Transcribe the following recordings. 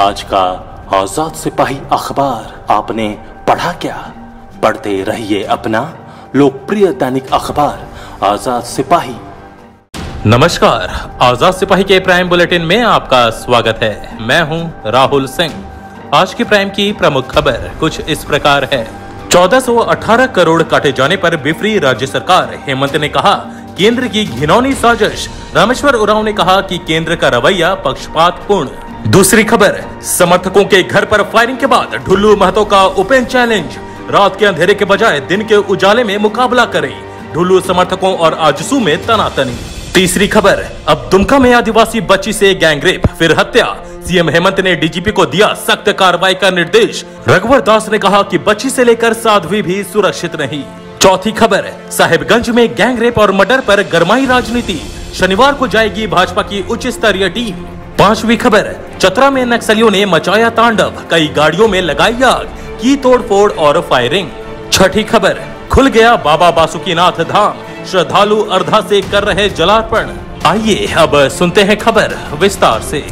आज का आज़ाद सिपाही अखबार आपने पढ़ा क्या? पढ़ते रहिए अपना लोकप्रिय दैनिक अखबार, आज़ाद सिपाही। नमस्कार, आज़ाद सिपाही के प्राइम बुलेटिन में आपका स्वागत है। मैं हूँ राहुल सिंह। आज की प्राइम की प्रमुख खबर कुछ इस प्रकार है। 1418 करोड़ काटे जाने पर बिफरी राज्य सरकार, हेमंत ने कहा, केंद्र की घिनौनी साजिश। रामेश्वर उरांव ने कहा कि केंद्र का रवैया पक्षपात पूर्ण दूसरी खबर, समर्थकों के घर पर फायरिंग के बाद ढुल्लू महतो का ओपन चैलेंज रात के अंधेरे के बजाय दिन के उजाले में मुकाबला करें। ढुल्लू समर्थकों और आजसू में तनातनी। तीसरी खबर, अब दुमका में आदिवासी बच्ची से गैंगरेप फिर हत्या। सीएम हेमंत ने डीजीपी को दिया सख्त कार्रवाई का निर्देश। रघुवर दास ने कहा कि बच्ची से लेकर साध्वी भी सुरक्षित नहीं चौथी खबर, साहिबगंज में गैंगरेप और मर्डर पर गरमाई राजनीति। शनिवार को जाएगी भाजपा की उच्च स्तरीय टीम। पांचवी खबर चतरा में नक्सलियों ने मचाया तांडव, कई गाड़ियों में लगाई आग, की तोड़फोड़ और फायरिंग छठी खबर, खुल गया बाबा बासुकीनाथ धाम, श्रद्धालु अर्धा से कर रहे जलार्पण आइए अब सुनते हैं खबर विस्तार से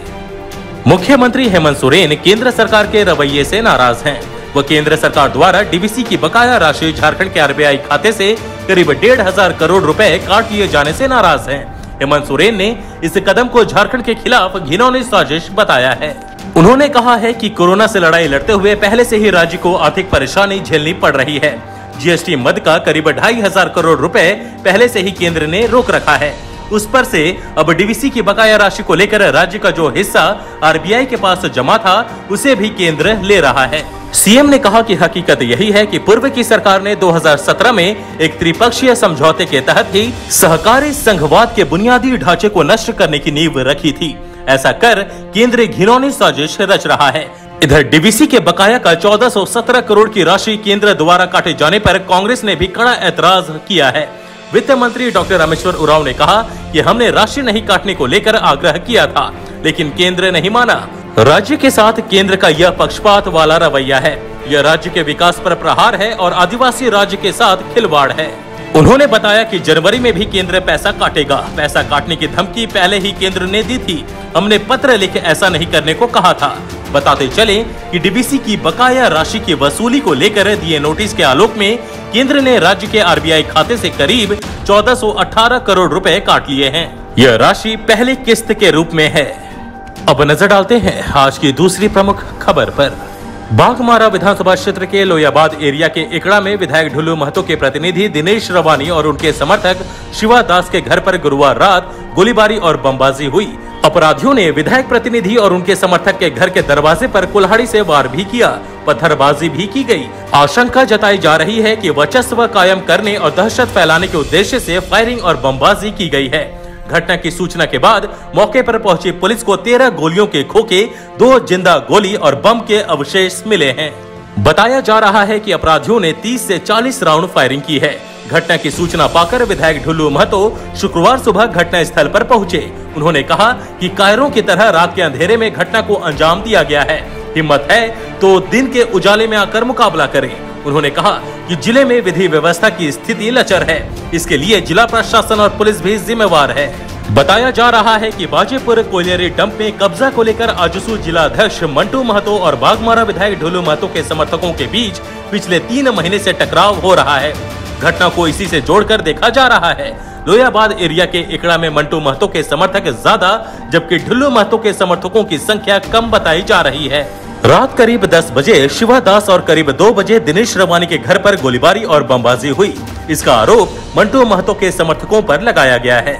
मुख्यमंत्री हेमंत सोरेन केंद्र सरकार के रवैये से नाराज़ हैं। वो केंद्र सरकार द्वारा डीवीसी की बकाया राशि झारखंड के आरबीआई खाते से करीब डेढ़ हज़ार करोड़ रुपए काट लिए जाने से नाराज़ हैं। हेमंत सोरेन ने इस कदम को झारखंड के खिलाफ घिनौनी साजिश बताया है। उन्होंने कहा है कि कोरोना से लड़ाई लड़ते हुए पहले से ही राज्य को आर्थिक परेशानी झेलनी पड़ रही है। जीएसटी मद का करीब ढाई हज़ार करोड़ रुपए पहले से ही केंद्र ने रोक रखा है। उस पर से अब डीवीसी की बकाया राशि को लेकर राज्य का जो हिस्सा आरबीआई के पास जमा था, उसे भी केंद्र ले रहा है। सीएम ने कहा कि हकीकत यही है कि पूर्व की सरकार ने 2017 में एक त्रिपक्षीय समझौते के तहत ही सहकारी संघवाद के बुनियादी ढांचे को नष्ट करने की नींव रखी थी। ऐसा कर केंद्र घिनौनी साजिश रच रहा है। इधर डीवीसी के बकाया का 1417 करोड़ की राशि केंद्र द्वारा काटे जाने पर कांग्रेस ने भी कड़ा ऐतराज किया है। वित्त मंत्री डॉक्टर रामेश्वर उरांव ने कहा कि हमने राशि नहीं काटने को लेकर आग्रह किया था, लेकिन केंद्र नहीं माना। राज्य के साथ केंद्र का यह पक्षपात वाला रवैया है। यह राज्य के विकास पर प्रहार है और आदिवासी राज्य के साथ खिलवाड़ है। उन्होंने बताया कि जनवरी में भी केंद्र पैसा काटेगा। पैसा काटने की धमकी पहले ही केंद्र ने दी थी। हमने पत्र लिख, ऐसा नहीं करने को कहा था। बताते चले कि डीबीसी की बकाया राशि की वसूली को लेकर दिए नोटिस के आलोक में केंद्र ने राज्य के आरबीआई खाते से करीब 1418 करोड़ रुपए काट लिए हैं। यह राशि पहली किस्त के रूप में है। अब नज़र डालते हैं आज की दूसरी प्रमुख खबर पर। बाघमारा विधानसभा क्षेत्र के लोयाबाद एरिया के एकड़ा में विधायक ढुल्लू महतो के प्रतिनिधि दिनेश रवानी और उनके समर्थक शिवा दास के घर पर गुरुवार रात गोलीबारी और बमबाजी हुई। अपराधियों ने विधायक प्रतिनिधि और उनके समर्थक के घर के दरवाजे पर कुल्हाड़ी से वार भी किया, पत्थरबाजी भी की गई। आशंका जताई जा रही है कि वर्चस्व कायम करने और दहशत फैलाने के उद्देश्य से फायरिंग और बमबाजी की गई है। घटना की सूचना के बाद मौके पर पहुँची पुलिस को तेरह गोलियों के खोखे दो ज़िंदा गोली और बम के अवशेष मिले हैं। बताया जा रहा है कि अपराधियों ने 30 से 40 राउंड फायरिंग की है। घटना की सूचना पाकर विधायक ढुल्लू महतो शुक्रवार सुबह घटना स्थल पर पहुँचे। उन्होंने कहा कि कायरों की तरह रात के अंधेरे में घटना को अंजाम दिया गया है। हिम्मत है तो दिन के उजाले में आकर मुकाबला करें। उन्होंने कहा कि ज़िले में विधि व्यवस्था की स्थिति लचर है। इसके लिए जिला प्रशासन और पुलिस भी जिम्मेवार है। बताया जा रहा है कि बाजेपुर कोयलेरी डंप में कब्जा को लेकर आजसू जिला अध्यक्ष मंटू महतो और बागमारा विधायक ढोलू महतो के समर्थकों के बीच पिछले तीन महीने से टकराव हो रहा है। घटना को इसी से जोड़कर देखा जा रहा है। लोयाबाद एरिया के इकड़ा में मंटू महतो के समर्थक ज़्यादा, जबकि ढुल्लू महतो के समर्थकों की संख्या कम बताई जा रही है। रात करीब 10 बजे शिवा दास और करीब 2 बजे दिनेश रवानी के घर पर गोलीबारी और बमबाजी हुई। इसका आरोप मंटू महतो के समर्थकों पर लगाया गया है।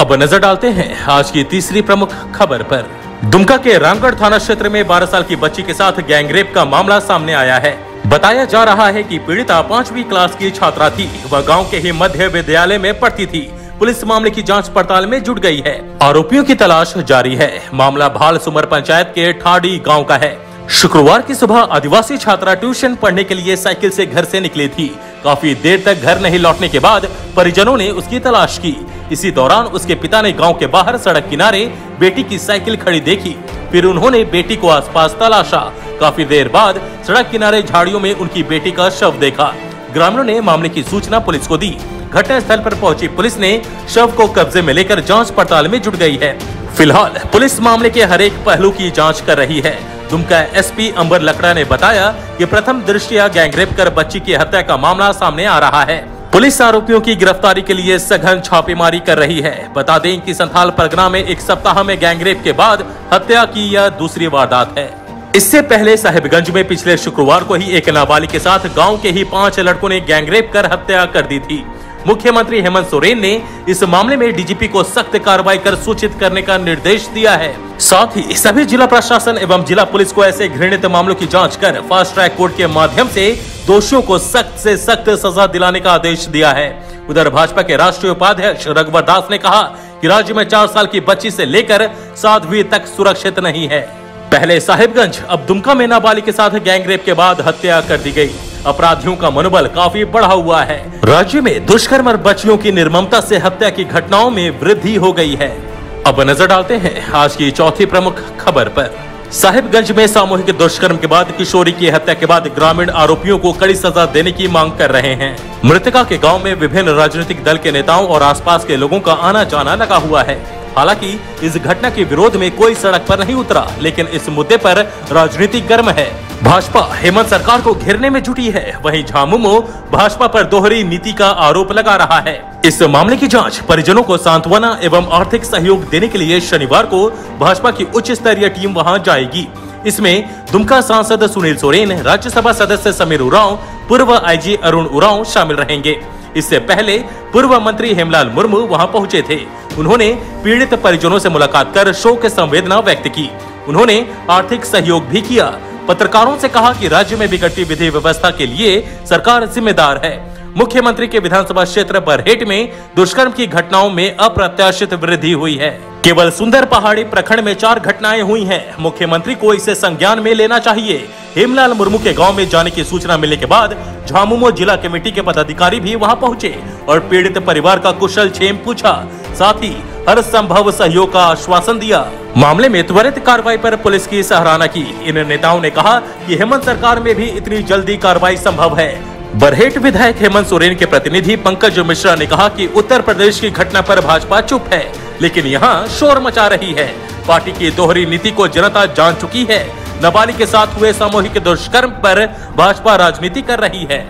अब नज़र डालते हैं आज की तीसरी प्रमुख खबर पर। दुमका के रामगढ़ थाना क्षेत्र में 12 साल की बच्ची के साथ गैंगरेप का मामला सामने आया है। बताया जा रहा है कि पीड़िता पांचवी क्लास की छात्रा थी। वह गाँव के ही मध्य विद्यालय में पढ़ती थी। पुलिस मामले की जाँच पड़ताल में जुट गई है। आरोपियों की तलाश जारी है। मामला भाल सुमर पंचायत के ठाडी गाँव का है। शुक्रवार की सुबह आदिवासी छात्रा ट्यूशन पढ़ने के लिए साइकिल से घर से निकली थी। काफ़ी देर तक घर नहीं लौटने के बाद परिजनों ने उसकी तलाश की। इसी दौरान उसके पिता ने गाँव के बाहर सड़क किनारे बेटी की साइकिल खड़ी देखी। फिर उन्होंने बेटी को आसपास तलाशा। काफ़ी देर बाद सड़क किनारे झाड़ियों में उनकी बेटी का शव देखा। ग्रामीणों ने मामले की सूचना पुलिस को दी। घटना स्थल पर पहुँची पुलिस ने शव को कब्जे में लेकर जाँच पड़ताल में जुट गई है। फ़िलहाल पुलिस मामले के हर एक पहलू की जाँच कर रही है। दुमका एसपी अंबर लकड़ा ने बताया कि प्रथम दृष्टिया गैंगरेप कर बच्ची की हत्या का मामला सामने आ रहा है। पुलिस आरोपियों की गिरफ्तारी के लिए सघन छापेमारी कर रही है। बता दें कि संथाल परगना में एक सप्ताह में गैंगरेप के बाद हत्या की यह दूसरी वारदात है। इससे पहले साहिबगंज में पिछले शुक्रवार को ही एक नाबालिग के साथ गाँव के ही पाँच लड़कों ने गैंगरेप कर हत्या कर दी थी। मुख्यमंत्री हेमंत सोरेन ने इस मामले में डीजीपी को सख्त कार्रवाई कर सूचित करने का निर्देश दिया है। साथ ही सभी जिला प्रशासन एवं जिला पुलिस को ऐसे घृणित मामलों की जाँच कर फास्ट ट्रैक कोर्ट के माध्यम से दोषियों को सख्त से सख्त सजा दिलाने का आदेश दिया है। उधर भाजपा के राष्ट्रीय उपाध्यक्ष रघुवर दास ने कहा कि राज्य में चार साल की बच्ची से लेकर सातवीं तक सुरक्षित नहीं है। पहले साहिबगंज, अब दुमका में नाबालिग के साथ गैंगरेप के बाद हत्या कर दी गई। अपराधियों का मनोबल काफ़ी बढ़ा हुआ है। राज्य में दुष्कर्म और बच्चियों की निर्ममता से हत्या की घटनाओं में वृद्धि हो गई है। अब नज़र डालते हैं आज की चौथी प्रमुख खबर पर। साहिबगंज में सामूहिक दुष्कर्म के बाद किशोरी की हत्या के बाद ग्रामीण आरोपियों को कड़ी सजा देने की मांग कर रहे हैं। मृतका के गाँव में विभिन्न राजनीतिक दल के नेताओं और आसपास के लोगों का आना जाना लगा हुआ है। हालाँकि, इस घटना के विरोध में कोई सड़क पर नहीं उतरा, लेकिन इस मुद्दे पर राजनीति गर्म है। भाजपा हेमंत सरकार को घेरने में जुटी है। वहीं झामुमो भाजपा पर दोहरी नीति का आरोप लगा रहा है। इस मामले की जाँच परिजनों को सांत्वना एवं आर्थिक सहयोग देने के लिए शनिवार को भाजपा की उच्च स्तरीय टीम वहाँ जाएगी। इसमें दुमका सांसद सुनील सोरेन, राज्यसभा सदस्य समीर उराव, पूर्व आईजी अरुण उराव शामिल रहेंगे। इससे पहले पूर्व मंत्री हेमलाल मुर्मू वहाँ पहुँचे थे। उन्होंने पीड़ित परिजनों से मुलाकात कर शोक संवेदना व्यक्त की। उन्होंने आर्थिक सहयोग भी किया। पत्रकारों से कहा कि राज्य में बिगड़ती विधि व्यवस्था के लिए सरकार जिम्मेदार है। मुख्यमंत्री के विधानसभा क्षेत्र बरहेट में दुष्कर्म की घटनाओं में अप्रत्याशित वृद्धि हुई है। केवल सुंदर पहाड़ी प्रखंड में चार घटनाएँ हुई हैं। मुख्यमंत्री को इसे संज्ञान में लेना चाहिए। हेमलाल मुर्मू के गाँव में जाने की सूचना मिलने के बाद झामुमो जिला कमेटी के पदाधिकारी भी वहाँ पहुँचे और पीड़ित परिवार का कुशल छेम पूछा। साथ ही हर संभव सहयोग का आश्वासन दिया। मामले में त्वरित कार्रवाई पर पुलिस की सराहना की। इन नेताओं ने कहा कि हेमंत सरकार में भी इतनी जल्दी कार्रवाई संभव है। बरहेट विधायक हेमंत सोरेन के प्रतिनिधि पंकज मिश्रा ने कहा कि उत्तर प्रदेश की घटना पर भाजपा चुप है, लेकिन यहाँ शोर मचा रही है। पार्टी की दोहरी नीति को जनता जान चुकी है। नबाली के साथ हुए सामूहिक दुष्कर्म पर भाजपा राजनीति कर रही है।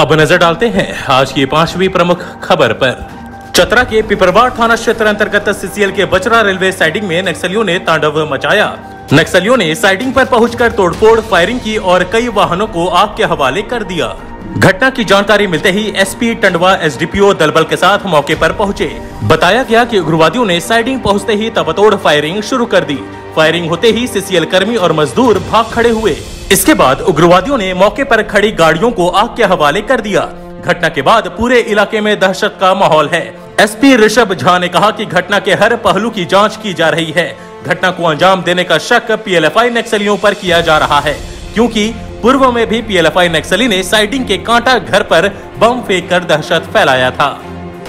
अब नज़र डालते हैं आज की पांचवी प्रमुख खबर पर। चतरा के पिपरवाड़ थाना क्षेत्र अंतर्गत सीसीएल के बचरा रेलवे साइडिंग में नक्सलियों ने तांडव मचाया। नक्सलियों ने साइडिंग पर पहुंचकर तोड़फोड़, फायरिंग की और कई वाहनों को आग के हवाले कर दिया। घटना की जानकारी मिलते ही एसपी टंडवा, एसडीपीओ दलबल के साथ मौके पर पहुँचे। बताया गया कि उग्रवादियों ने साइडिंग पहुँचते ही तबतोड़ फायरिंग शुरू कर दी। फायरिंग होते ही सीसीएल कर्मी और मजदूर भाग खड़े हुए। इसके बाद उग्रवादियों ने मौके पर खड़ी गाड़ियों को आग के हवाले कर दिया। घटना के बाद पूरे इलाके में दहशत का माहौल है। एसपी ऋषभ झा ने कहा कि घटना के हर पहलू की जाँच की जा रही है। घटना को अंजाम देने का शक पीएलएफआई नक्सलियों पर किया जा रहा है, क्योंकि पूर्व में भी पीएलएफआई नक्सली ने साइडिंग के कांटा घर पर बम फेंक कर दहशत फैलाया था।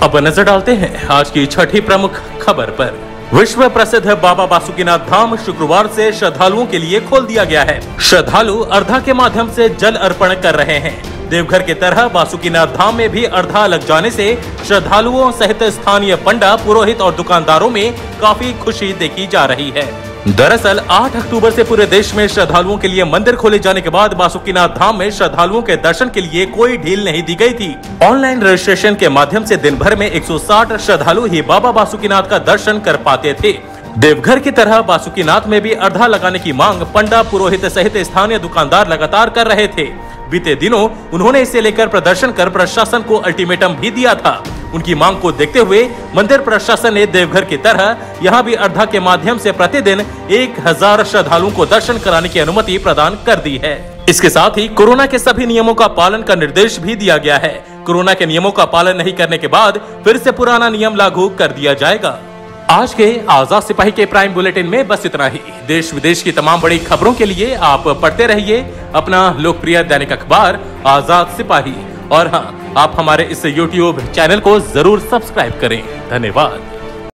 अब नज़र डालते हैं आज की छठी प्रमुख खबर पर। विश्व प्रसिद्ध बाबा बासुकीनाथ धाम शुक्रवार से श्रद्धालुओं के लिए खोल दिया गया है। श्रद्धालु अर्धा के माध्यम से जल अर्पण कर रहे हैं। देवघर के तरह बासुकीनाथ धाम में भी अर्धा लग जाने से श्रद्धालुओं सहित स्थानीय पंडा, पुरोहित और दुकानदारों में काफ़ी खुशी देखी जा रही है। दरअसल 8 अक्टूबर से पूरे देश में श्रद्धालुओं के लिए मंदिर खोले जाने के बाद बासुकीनाथ धाम में श्रद्धालुओं के दर्शन के लिए कोई ढील नहीं दी गई थी। ऑनलाइन रजिस्ट्रेशन के माध्यम से दिन भर में 160 श्रद्धालु ही बाबा बासुकीनाथ का दर्शन कर पाते थे। देवघर की तरह बासुकीनाथ में भी अर्धा लगाने की मांग पंडा पुरोहित सहित स्थानीय दुकानदार लगातार कर रहे थे। बीते दिनों उन्होंने इसे लेकर प्रदर्शन कर प्रशासन को अल्टीमेटम भी दिया था। उनकी मांग को देखते हुए मंदिर प्रशासन ने देवघर की तरह यहाँ भी अर्धा के माध्यम से प्रतिदिन एक हज़ार श्रद्धालुओं को दर्शन कराने की अनुमति प्रदान कर दी है। इसके साथ ही कोरोना के सभी नियमों का पालन का निर्देश भी दिया गया है। कोरोना के नियमों का पालन नहीं करने के बाद फिर से पुराना नियम लागू कर दिया जाएगा। आज के आज़ाद सिपाही के प्राइम बुलेटिन में बस इतना ही। देश विदेश की तमाम बड़ी खबरों के लिए आप पढ़ते रहिए अपना लोकप्रिय दैनिक अखबार, आज़ाद सिपाही। और हाँ आप हमारे इस यूट्यूब चैनल को ज़रूर सब्सक्राइब करें। धन्यवाद।